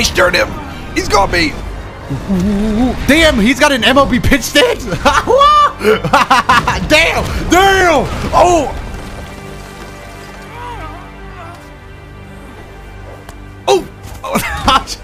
I sternum. He's got me. Damn, he's got an MLB pitch stance. damn, damn. Oh. Oh. oh.